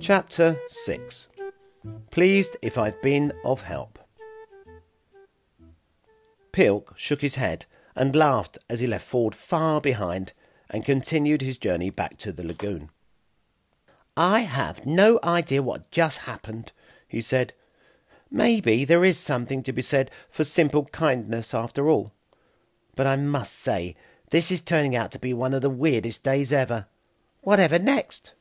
Chapter 6 Pleased if I've been of help. Pilk shook his head and laughed as he left Ford far behind and continued his journey back to the lagoon. I have no idea what just happened, he said. Maybe there is something to be said for simple kindness after all. But I must say, this is turning out to be one of the weirdest days ever. Whatever next?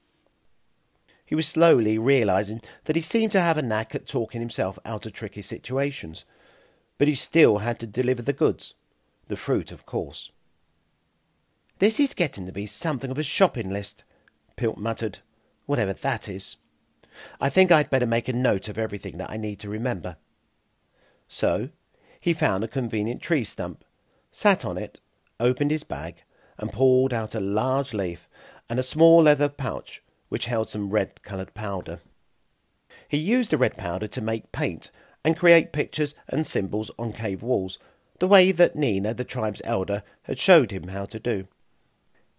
He was slowly realizing that he seemed to have a knack at talking himself out of tricky situations, but he still had to deliver the goods. The fruit, of course. This is getting to be something of a shopping list, Pilk muttered, whatever that is. I think I'd better make a note of everything that I need to remember. So he found a convenient tree stump, sat on it, opened his bag, and pulled out a large leaf and a small leather pouch which held some red coloured powder. He used the red powder to make paint and create pictures and symbols on cave walls, the way that Nina, the tribe's elder, had showed him how to do.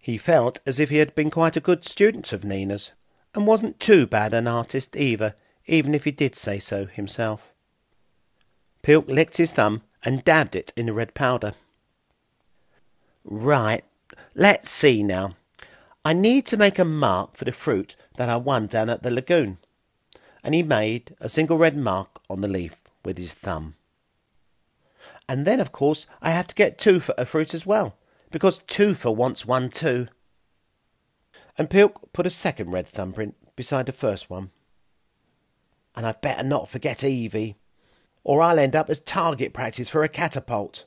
He felt as if he had been quite a good student of Nina's, and wasn't too bad an artist either, even if he did say so himself. Pilk licked his thumb and dabbed it in the red powder. Right, let's see now. I need to make a mark for the fruit that I won down at the lagoon. And he made a single red mark on the leaf with his thumb. And then, of course, I have to get two for a fruit as well, because two for wants one too. And Pilk put a second red thumbprint beside the first one. And I'd better not forget Evie, or I'll end up as target practice for a catapult.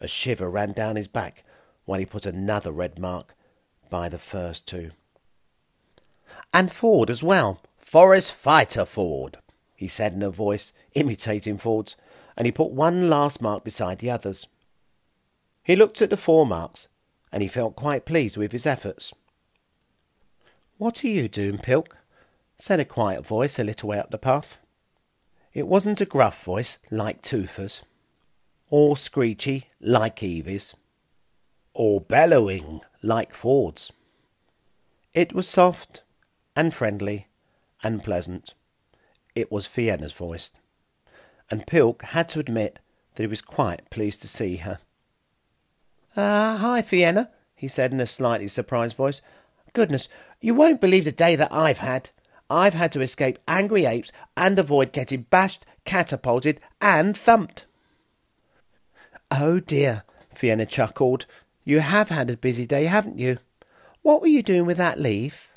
A shiver ran down his back while he put another red mark by the first two. And Ford as well. Forest fighter Ford, he said in a voice imitating Ford's, and he put one last mark beside the others. He looked at the four marks, and he felt quite pleased with his efforts. What are you doing, Pilk? said a quiet voice a little way up the path. It wasn't a gruff voice like Toofer's, or screechy like Evie's, or bellowing like Ford's. It was soft and friendly and pleasant. It was Vienna's voice, and Pilk had to admit that he was quite pleased to see her. Ah, uh, hi, Vienna, he said in a slightly surprised voice. Goodness, you won't believe the day that I've had. I've had to escape angry apes and avoid getting bashed, catapulted, and thumped. Oh dear, Fiona chuckled. You have had a busy day, haven't you? What were you doing with that leaf?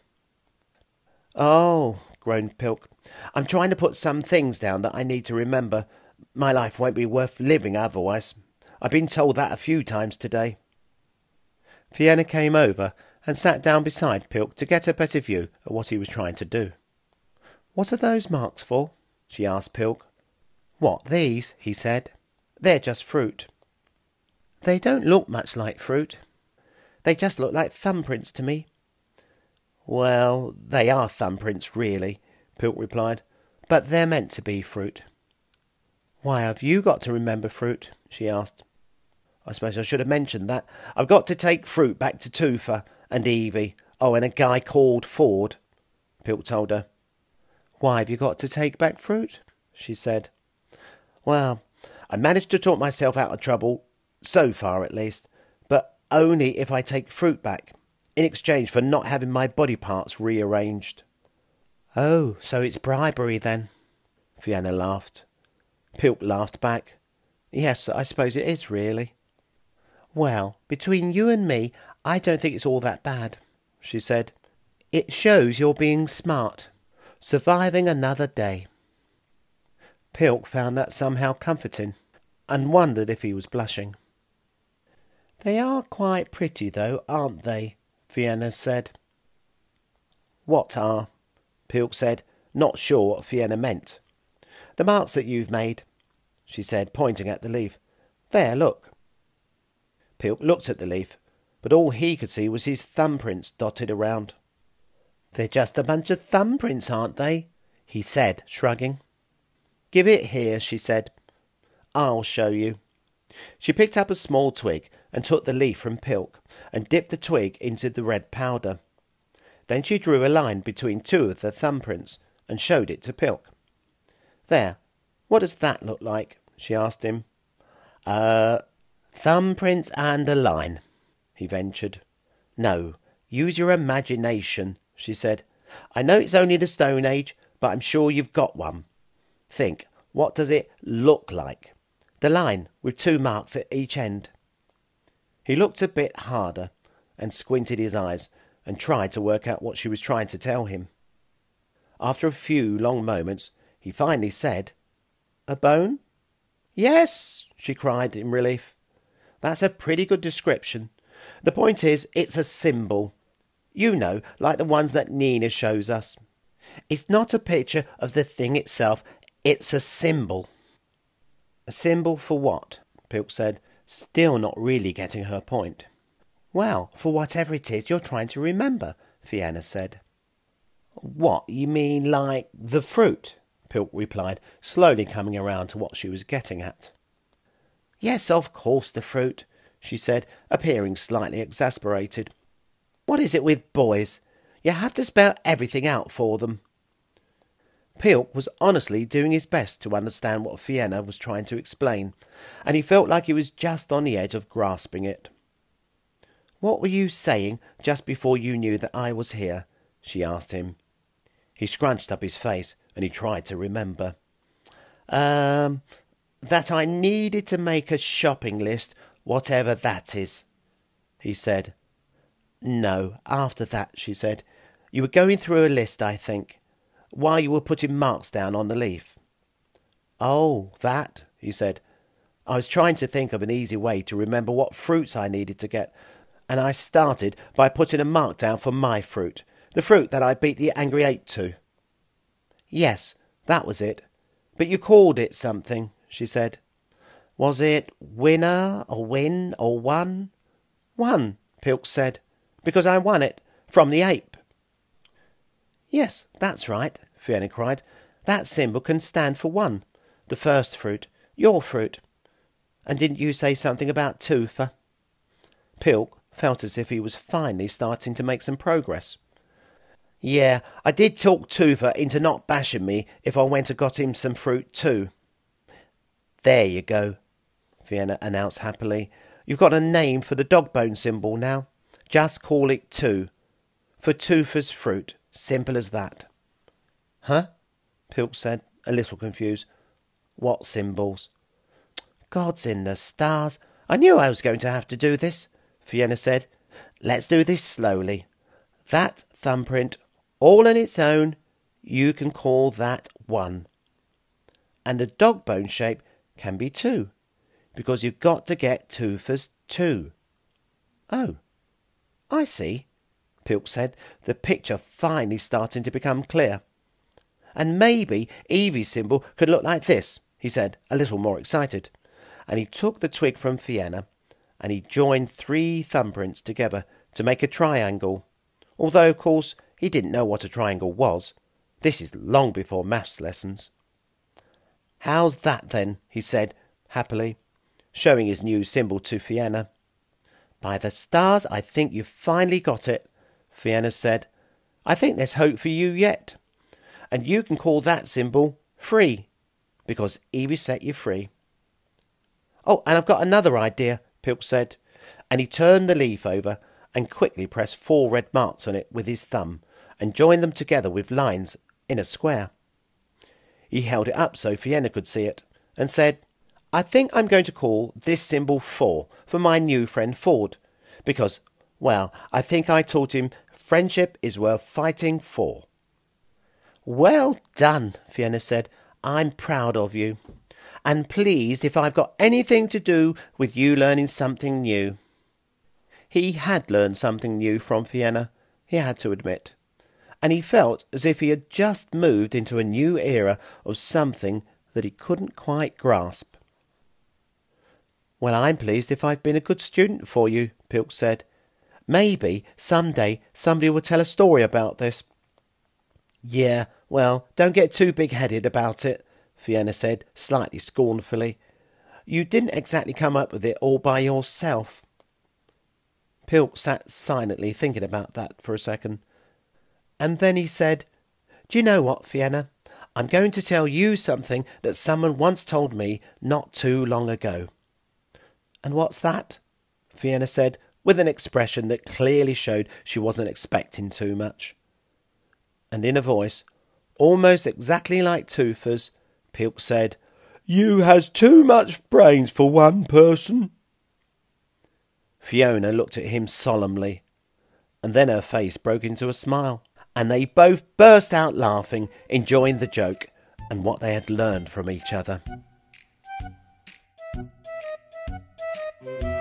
Oh, groaned Pilk. I'm trying to put some things down that I need to remember. My life won't be worth living otherwise. I've been told that a few times today. Fiona came over and sat down beside Pilk to get a better view of what he was trying to do. What are those marks for? she asked Pilk. What, these? he said. They're just fruit. They don't look much like fruit. They just look like thumbprints to me. Well, they are thumbprints, really, Pilk replied, but they're meant to be fruit. Why have you got to remember fruit? she asked. I suppose I should have mentioned that. I've got to take fruit back to Toofer and Evie. Oh, and a guy called Ford, Pilk told her. Why have you got to take back fruit? she said. Well, I managed to talk myself out of trouble, so far at least, but only if I take fruit back, in exchange for not having my body parts rearranged. Oh, so it's bribery then? Fiona laughed. Pilk laughed back. Yes, I suppose it is, really. Well, between you and me, I don't think it's all that bad, she said. It shows you're being smart, surviving another day. Pilk found that somehow comforting, and wondered if he was blushing. They are quite pretty, though, aren't they? Fiona said. What are? Pilk said, not sure what Fiona meant. The marks that you've made, she said, pointing at the leaf. There, look. Pilk looked at the leaf, but all he could see was his thumbprints dotted around. They're just a bunch of thumbprints, aren't they? he said, shrugging. Give it here, she said. I'll show you. She picked up a small twig and took the leaf from Pilk and dipped the twig into the red powder. Then she drew a line between two of the thumbprints and showed it to Pilk. There, what does that look like? she asked him. Uh, thumbprints and a line, he ventured. No, use your imagination, she said. I know it's only the Stone Age, but I'm sure you've got one. Think, what does it look like? The line with two marks at each end. He looked a bit harder and squinted his eyes and tried to work out what she was trying to tell him. After a few long moments, he finally said, A bone? Yes, she cried in relief. That's a pretty good description. The point is, it's a symbol. You know, like the ones that Nina shows us. It's not a picture of the thing itself, it's a symbol. A symbol for what? Pilk said, still not really getting her point. Well, for whatever it is you're trying to remember, Fianna said. What, you mean like the fruit? Pilk replied, slowly coming around to what she was getting at. Yes, of course, the fruit, she said, appearing slightly exasperated. What is it with boys? You have to spell everything out for them. Pilk was honestly doing his best to understand what Fianna was trying to explain, and he felt like he was just on the edge of grasping it. What were you saying just before you knew that I was here? she asked him. He scrunched up his face and he tried to remember. Um, that I needed to make a shopping list, whatever that is, he said. No, after that, she said. You were going through a list, I think while you were putting marks down on the leaf. Oh, that, he said. I was trying to think of an easy way to remember what fruits I needed to get, and I started by putting a mark down for my fruit, the fruit that I beat the angry ape to. Yes, that was it. But you called it something, she said. Was it winner or win or won? Won, Pilk said, because I won it from the ape. Yes, that's right, Fianna cried. That symbol can stand for one, the first fruit, your fruit. And didn't you say something about Toofer? Pilk felt as if he was finally starting to make some progress. Yeah, I did talk Toofer into not bashing me if I went and got him some fruit too. There you go, Fianna announced happily. You've got a name for the dog bone symbol now. Just call it two. For Toofer's fruit. Simple as that. Huh? Pilk said, a little confused. What symbols? God's in the stars. I knew I was going to have to do this, Fianna said. Let's do this slowly. That thumbprint, all on its own, you can call that one. And a dog bone shape can be two, because you've got to get two for two. Oh, I see, Pilk said, the picture finally starting to become clear. And maybe Evie's symbol could look like this, he said, a little more excited. And he took the twig from Fianna and he joined three thumbprints together to make a triangle. Although, of course, he didn't know what a triangle was. This is long before maths lessons. How's that then? he said, happily, showing his new symbol to Fianna. By the stars, I think you've finally got it, Fianna said. I think there's hope for you yet and you can call that symbol free, because Evie set you free. Oh, and I've got another idea, Pilk said, and he turned the leaf over and quickly pressed four red marks on it with his thumb and joined them together with lines in a square. He held it up so Fianna could see it and said, I think I'm going to call this symbol 4 for my new friend Ford, because, well, I think I taught him friendship is worth fighting for. Well done, Fianna said. I'm proud of you, and pleased if I've got anything to do with you learning something new. He had learned something new from Fianna, he had to admit, and he felt as if he had just moved into a new era of something that he couldn't quite grasp. Well, I'm pleased if I've been a good student for you, Pilk said. Maybe some day somebody will tell a story about this. Yeah, well, don't get too big headed about it, Fianna said, slightly scornfully. you didn't exactly come up with it all by yourself. Pilk sat silently thinking about that for a second. And then he said, Do you know what, Fiona? I'm going to tell you something that someone once told me not too long ago. And what's that? Fiona said, with an expression that clearly showed she wasn't expecting too much. And in a voice almost exactly like Toofer's, Pilk said, You has too much brains for one person. Fiona looked at him solemnly, and then her face broke into a smile, and they both burst out laughing, enjoying the joke and what they had learned from each other. Thank you.